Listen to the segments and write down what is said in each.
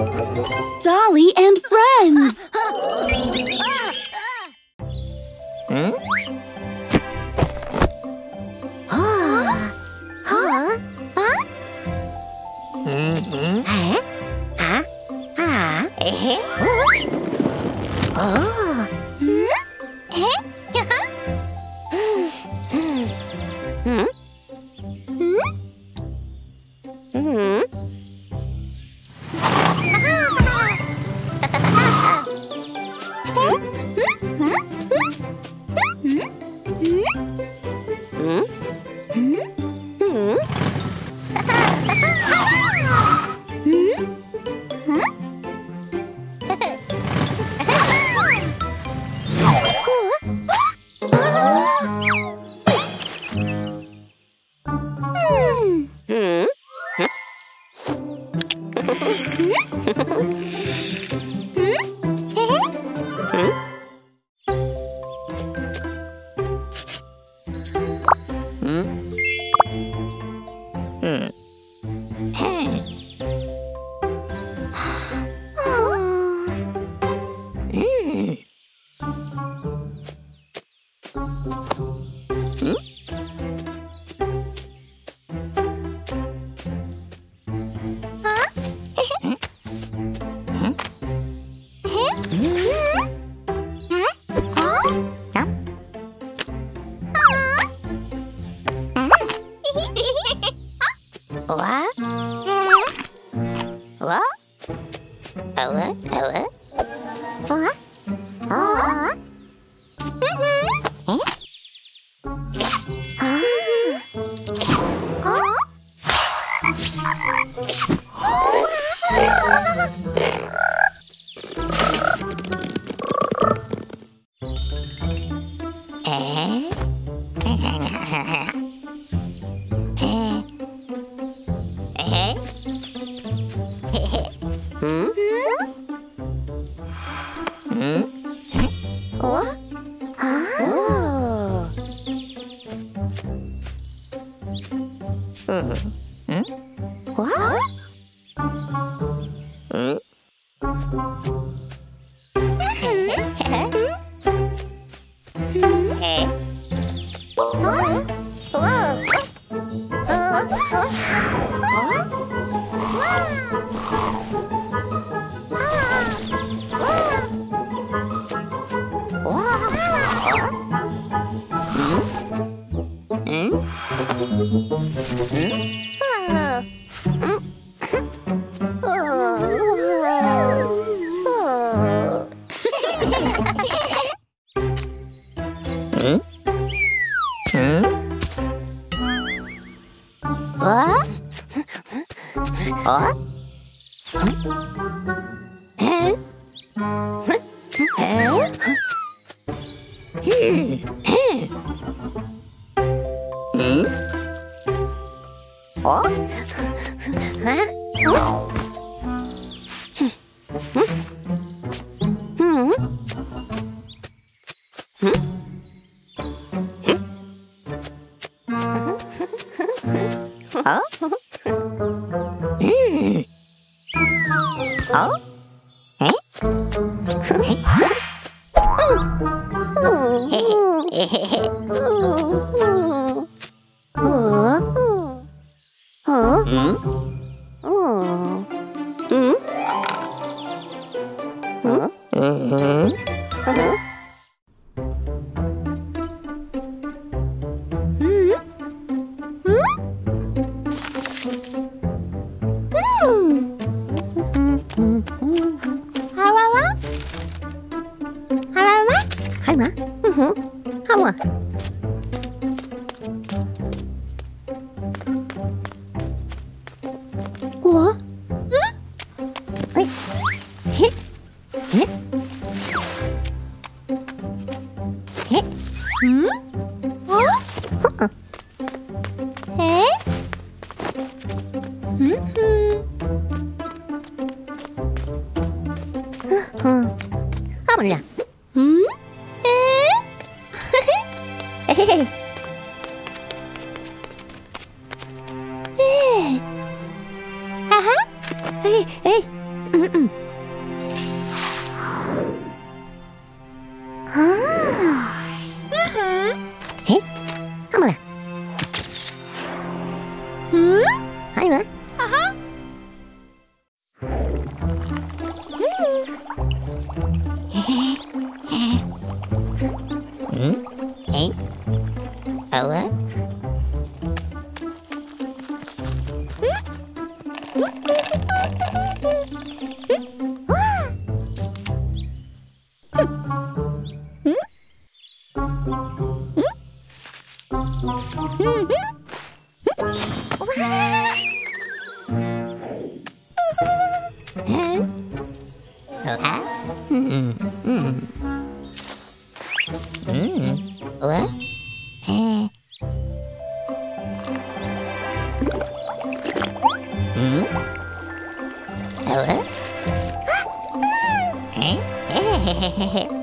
Dolly and friends! 응? 응? 응? Mm. Huh? Hmm. Oh. Hmm. Huh? Uh-huh. Uh-huh. 哎，哎，嗯，嗯。Hmm. Ủa? Hả?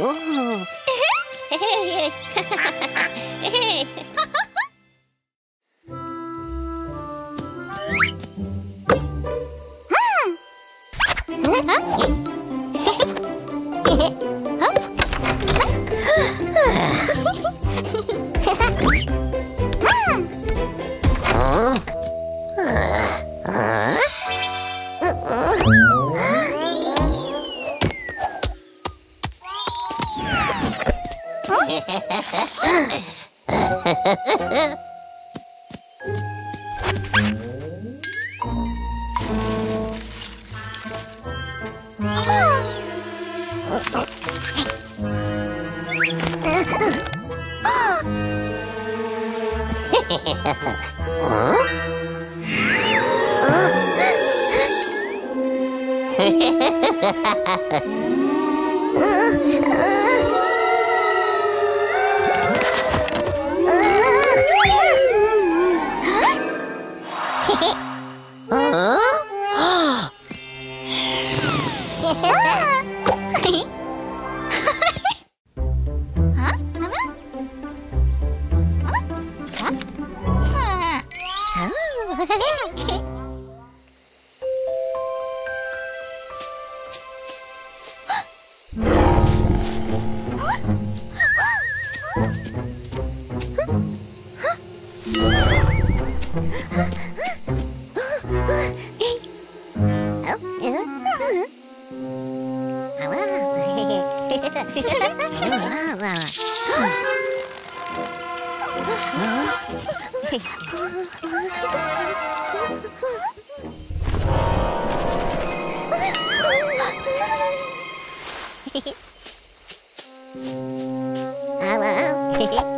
Oh. Hello.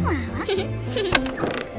布娃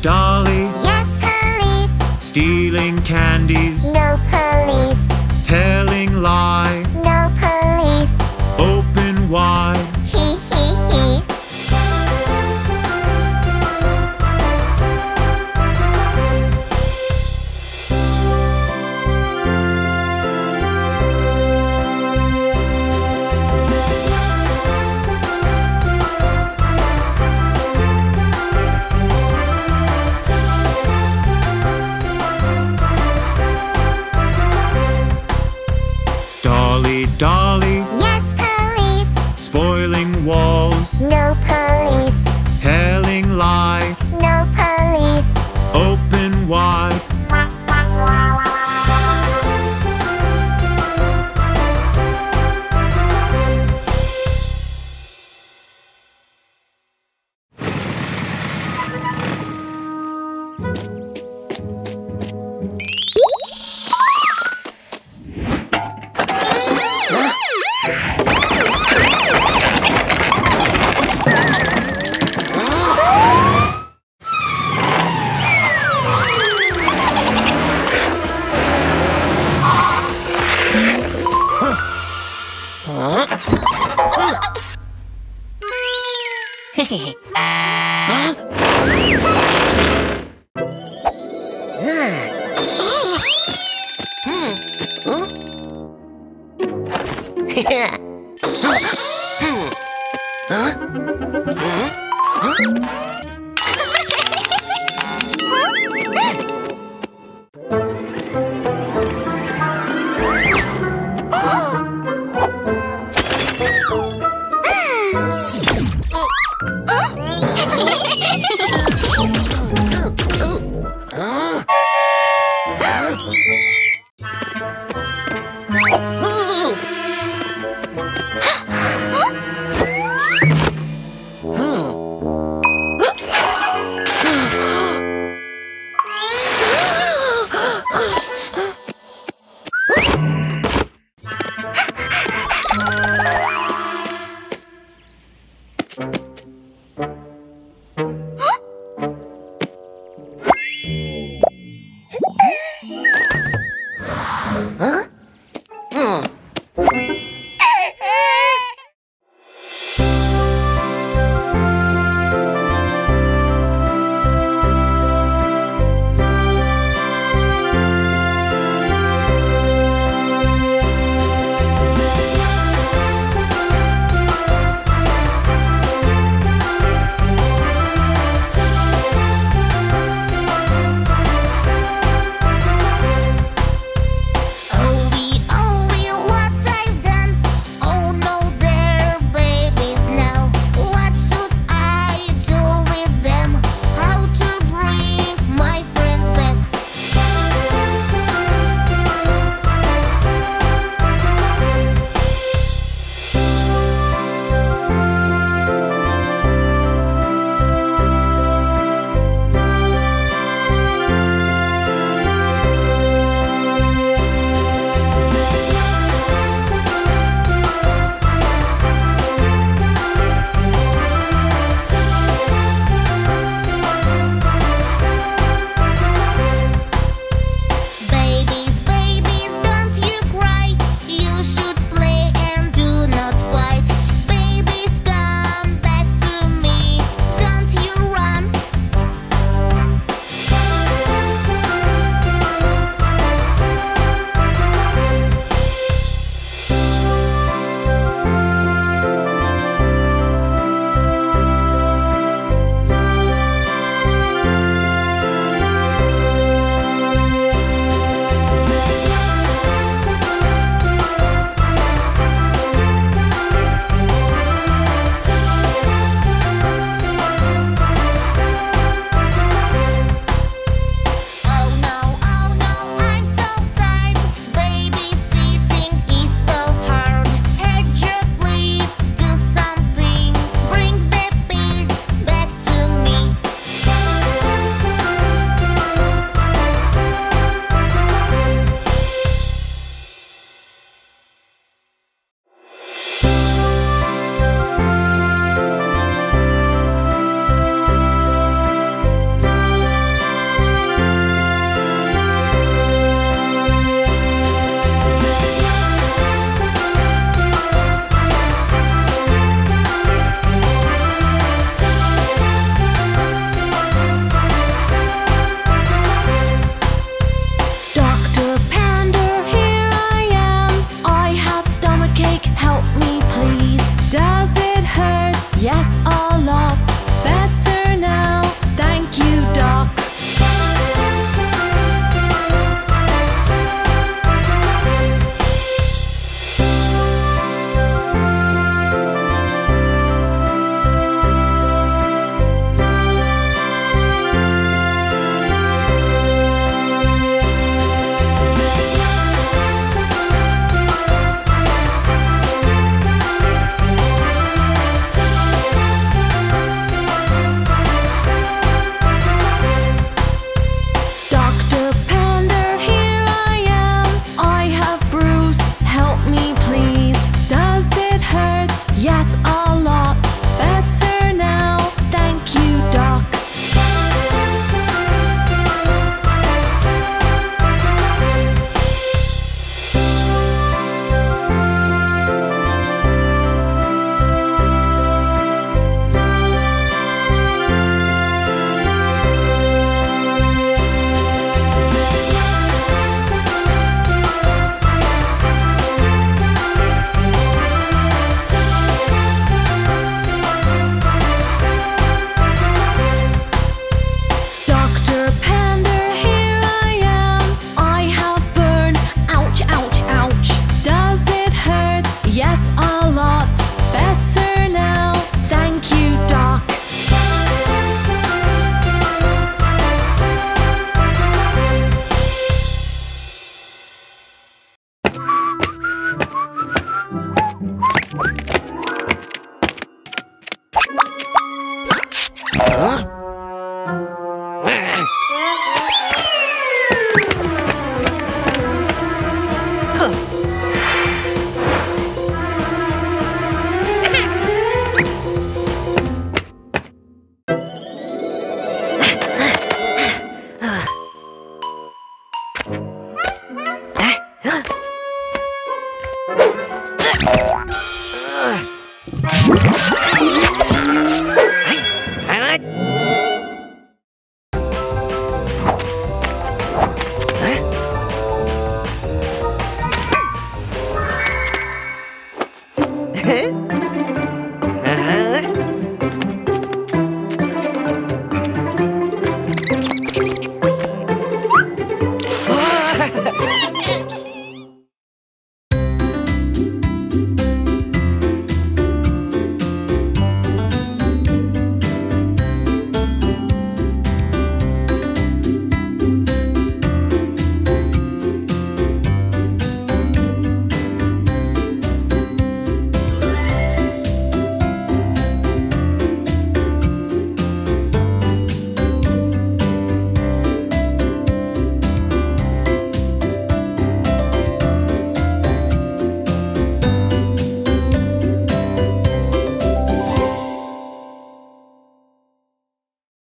Dolly, Yes, police. stealing candies.